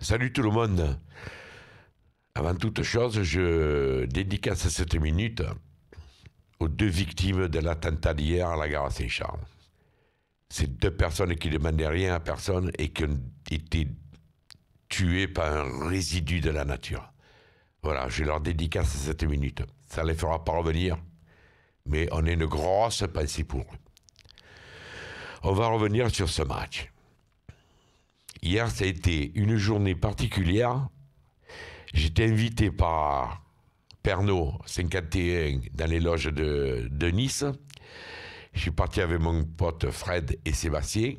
Salut tout le monde. Avant toute chose, je dédicace cette minute aux deux victimes de l'attentat d'hier à la gare Saint-Charles. Ces deux personnes qui ne demandaient rien à personne et qui ont été tuées par un résidu de la nature. Voilà, je leur dédicace cette minute. Ça les fera pas revenir, mais on a une grosse pensée pour eux. On va revenir sur ce match. Hier, ça a été une journée particulière. J'étais invité par Pernod 51 dans les loges de, de Nice. Je suis parti avec mon pote Fred et Sébastien.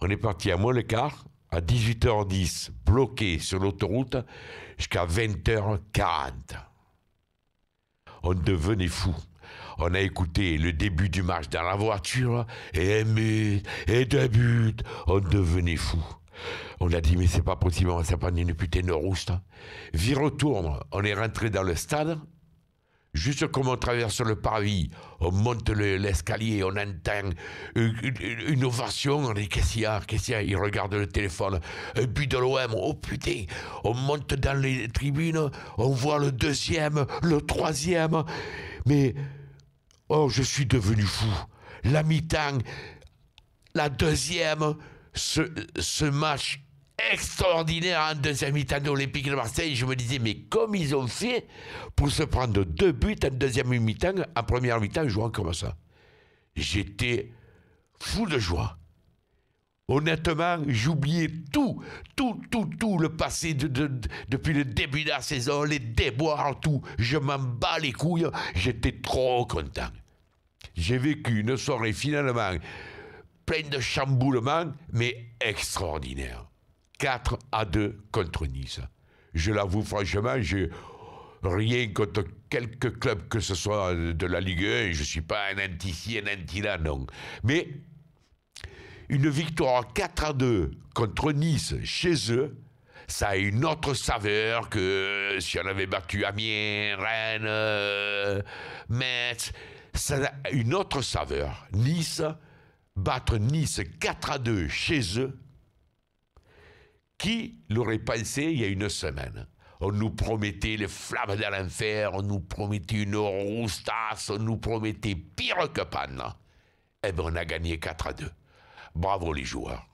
On est parti à moins le quart, à 18h10, bloqué sur l'autoroute, jusqu'à 20h40. On devenait fou. On a écouté le début du match dans la voiture, et un but, et deux buts. On devenait fou. On a dit, mais c'est pas possible, on s'est pris une putain de rouste. Vie retourne, on est rentré dans le stade. Juste comme on traverse le parvis, on monte le- l'escalier, on entend une, ovation, on dit qu'est-ce qu'il y a, qu'est-ce qu'il y a? Il regarde le téléphone, un but de l'OM, oh putain On monte dans les tribunes, on voit le deuxième, le troisième, mais oh je suis devenu fou. La mi-temps, la deuxième, ce, match extraordinaire en deuxième mi-temps de l'Olympique de Marseille, je me disais, mais comme ils ont fait pour se prendre deux buts en deuxième mi-temps, en première mi-temps, jouant comme ça. J'étais fou de joie. Honnêtement, j'oubliais tout, tout, tout, tout le passé de, de- de- depuis le début de la saison, les déboires, tout. Je m'en bats les couilles, j'étais trop content. J'ai vécu une soirée finalement pleine de chamboulements, mais extraordinaire. 4 à 2 contre Nice. Je l'avoue franchement, j'ai rien contre quelques clubs que ce soit de la Ligue 1, je ne suis pas un anti-ci, un anti-là, non. Mais une victoire 4 à 2 contre Nice chez eux, ça a une autre saveur que si on avait battu Amiens, Rennes, euh, Metz. Ça a une autre saveur. Nice, battre Nice 4 à 2 chez eux, qui l'aurait pensé il y a une semaine? On nous promettait les flammes de l'enfer, on nous promettait une roustasse, on nous promettait pire que panne. Eh bien, on a gagné 4 à 2. Bravo les joueurs.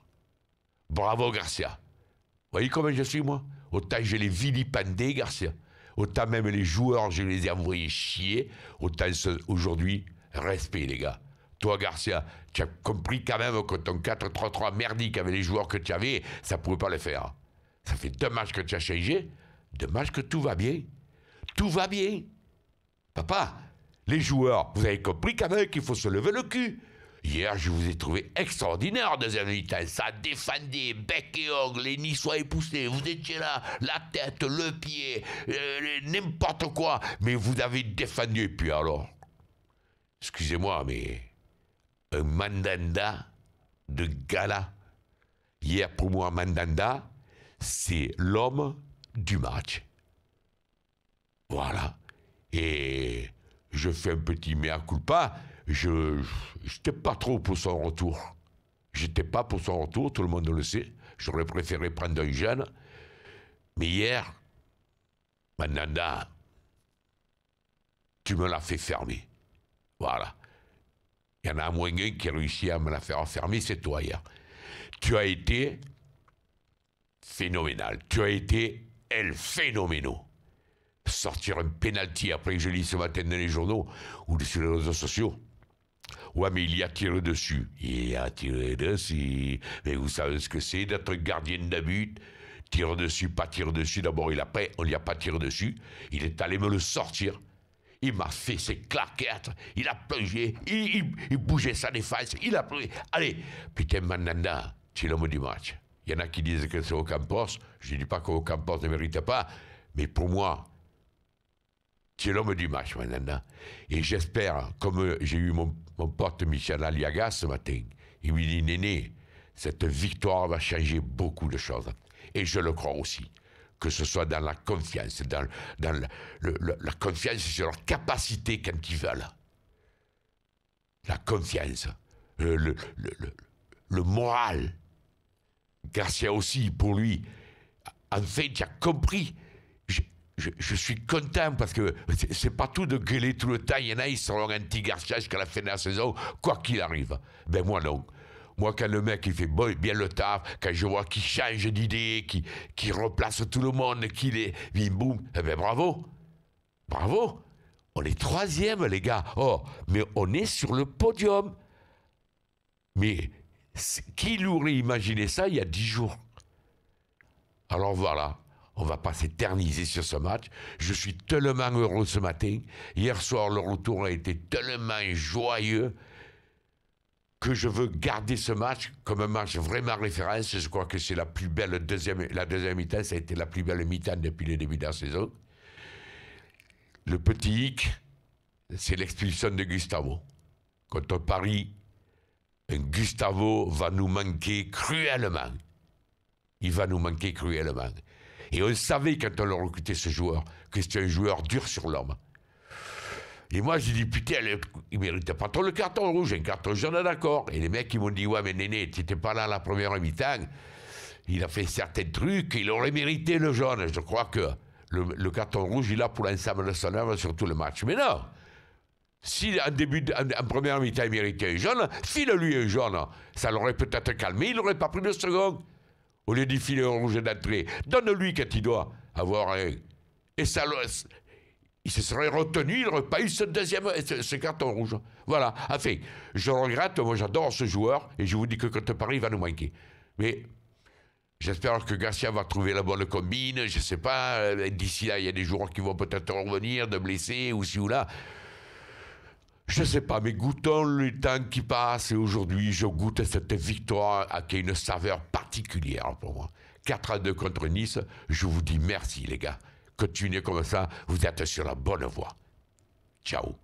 Bravo Garcia. Vous voyez comment je suis, moi? Autant je les vilipendé, Garcia. Autant même les joueurs, je les ai envoyés chier. Autant aujourd'hui, respect, les gars. Toi, Garcia, tu as compris quand même que ton 4-3-3 merdique avec les joueurs que tu avais, ça ne pouvait pas le faire. Ça fait deux matchs que tu as changé, deux que tout va bien. Tout va bien. Papa, les joueurs, vous avez compris quand même qu'il faut se lever le cul. Hier, je vous ai trouvé extraordinaire en deuxième mi-temps. Ça défendait, bec et ongle, les Niçois époussés. Vous étiez là, la tête, le pied, euh, n'importe quoi. Mais vous avez défendu. Et puis alors, excusez-moi, mais un mandanda de gala. Hier, pour moi, mandanda, c'est l'homme du match. Voilà. Et je fais un petit mea culpa. Je n'étais pas trop pour son retour. J'étais pas pour son retour, tout le monde le sait. J'aurais préféré prendre un jeune. Mais hier, Mandanda, tu me l'as fait fermer. Voilà. Il y en a moins un qui a réussi à me la faire fermer, c'est toi hier. Tu as été phénoménal. Tu as été el phénoméno sortir un penalty après que je lis ce matin dans les journaux ou sur les réseaux sociaux. Ouais, mais il y a tiré dessus. Il y a tiré dessus. Mais vous savez ce que c'est d'être gardien de but Tire dessus, pas tire dessus. D'abord, il a pas, on lui a pas tiré dessus. Il est allé me le sortir. Il m'a fait ses claquettes. Il a plongé. Il, bougeait sa défense. Il a plongé. Allez, putain, Mandanda, es l'homme du match. Il y en a qui disent que c'est Ocampos. Je ne dis pas qu'Ocampos ne mérite pas. Mais pour moi, es l'homme du match, Mandanda. Et j'espère, comme j'ai eu mon, mon pote Michel Aliaga ce matin, il me dit, Néné, cette victoire va changer beaucoup de choses. Et je le crois aussi. Que ce soit dans la confiance, dans, dans la confiance sur leur capacité quand ils veulent. La confiance, le, moral. Garcia aussi, pour lui, enfin, tu as compris. Je, suis content parce que c'est pas tout de gueuler tout le temps. Il y en a, ils seront anti-Garcia jusqu'à la fin de la saison, quoi qu'il arrive. Ben moi, non. Moi, quand le mec il fait bien le taf, quand je vois qu'il change d'idée, qu'il replace tout le monde, qu'il est boum, eh ben bravo. Bravo. On est troisième, les gars. Oh, mais on est sur le podium. Mais qui l'aurait imaginé ça il y a dix jours? Alors voilà, on va pas s'éterniser sur ce match. Je suis tellement heureux ce matin. Hier soir, le retour a été tellement joyeux que je veux garder ce match comme un match vraiment référence. Je crois que c'est la plus belle deuxième, la deuxième mi-temps, ça a été la plus belle mi-temps depuis le début de la saison. Le petit hic, c'est l'expulsion de Gustavo. Contre Paris, Gustavo va nous manquer cruellement. Il va nous manquer cruellement. Et on savait quand on a recruté ce joueur que c'était un joueur dur sur l'homme. Et moi, j'ai dit, putain, il méritait pas trop le carton rouge, un carton jaune, d'accord. Et les mecs, ils m'ont dit, ouais, mais Néné, tu n'étais pas là la première mi-temps. Il a fait certains trucs, il aurait mérité le jaune. Je crois que le, carton rouge, il a pour l'ensemble de son œuvre sur tout le match. Mais non si en début, en, première mi-temps, il méritait un jaune, file-lui un jaune. Ça l'aurait peut-être calmé, il n'aurait pas pris de seconde. Au lieu d'y filer un rouge d'entrée, donne-lui quand il doit avoir. Et ça, il se serait retenu, il n'aurait pas eu ce deuxième, ce, carton rouge. Voilà. Enfin, je regrette, moi j'adore ce joueur, et je vous dis que quand Paris va nous manquer. Mais j'espère que Garcia va trouver la bonne combine, je ne sais pas, euh, d'ici là, il y a des joueurs qui vont peut-être revenir, de blessés, ou ci ou là. Je sais pas, mais goûtons le temps qui passe, et aujourd'hui, je goûte cette victoire qui a une saveur particulière pour moi. 4 à 2 contre Nice, je vous dis merci les gars continuez comme ça, vous êtes sur la bonne voie. Ciao.